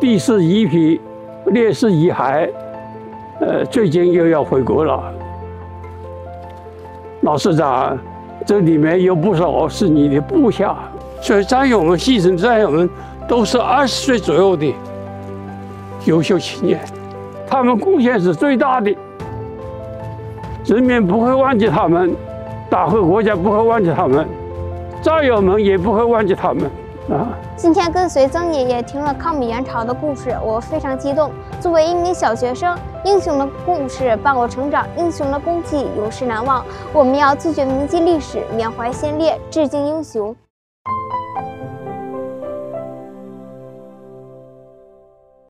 帝释遗圮、烈士遗骸，呃，最近又要回国了。老师长，这里面有不少是你的部下，所以战友们、牺牲战友们都是二十岁左右的优秀青年，他们贡献是最大的，人民不会忘记他们，党和国家不会忘记他们，战友们也不会忘记他们今天跟随曾爷爷听了抗美援朝的故事，我非常激动。作为一名小学生，英雄的故事伴我成长，英雄的功绩永世难忘。我们要自觉铭记历史，缅怀先烈，致敬英雄。